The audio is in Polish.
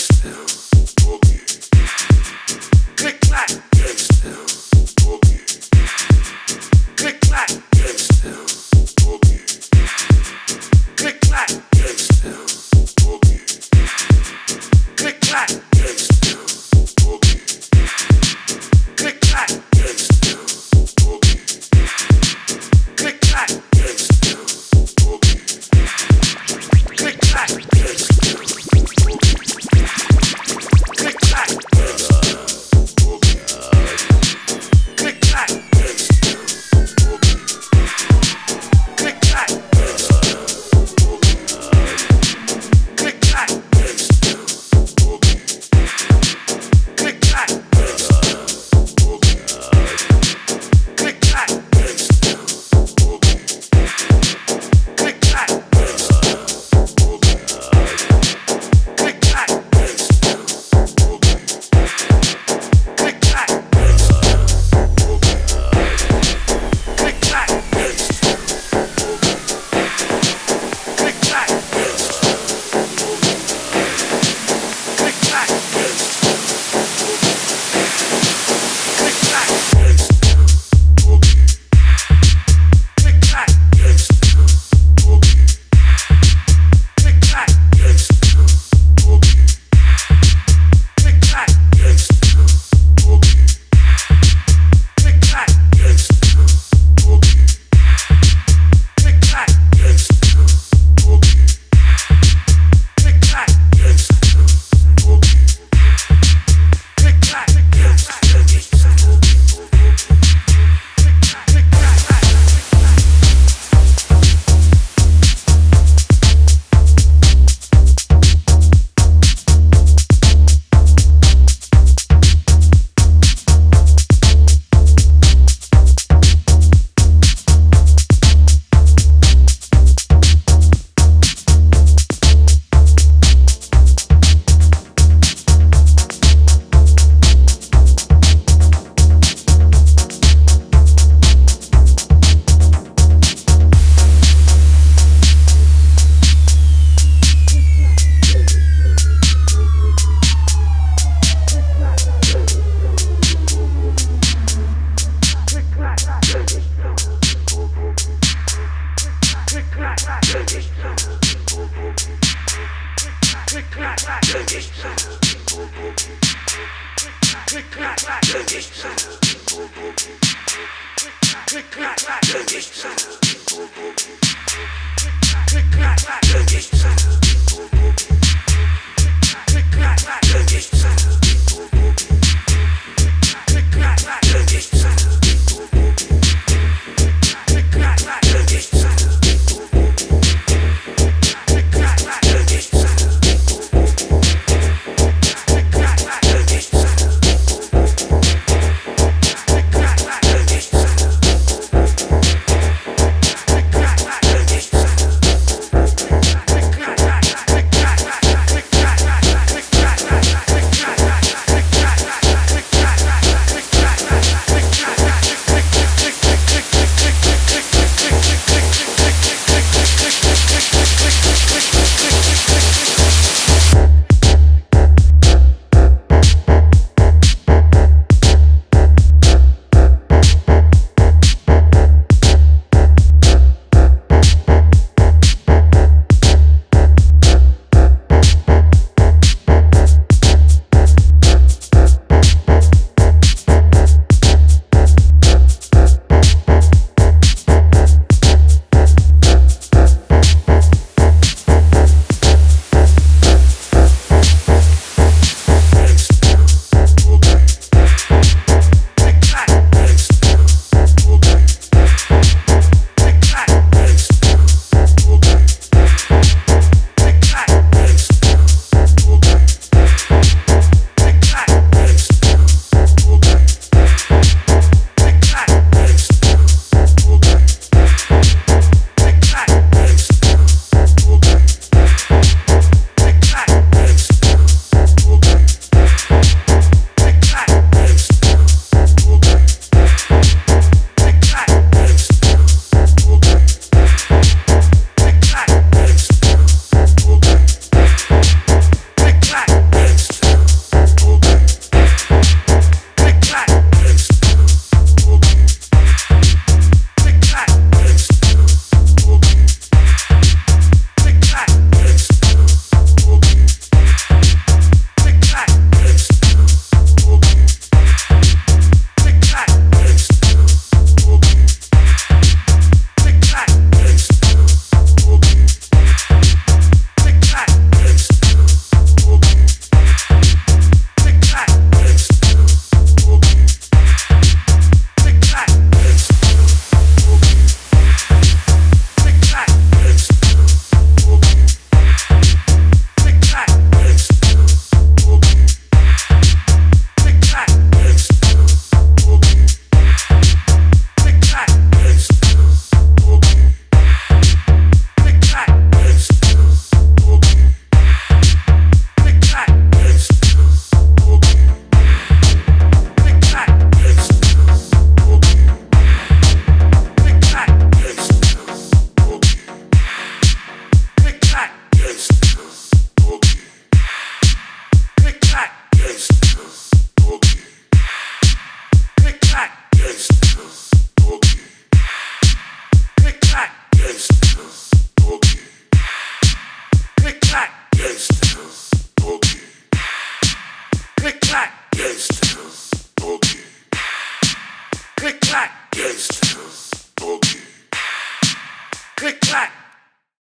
still. Clack.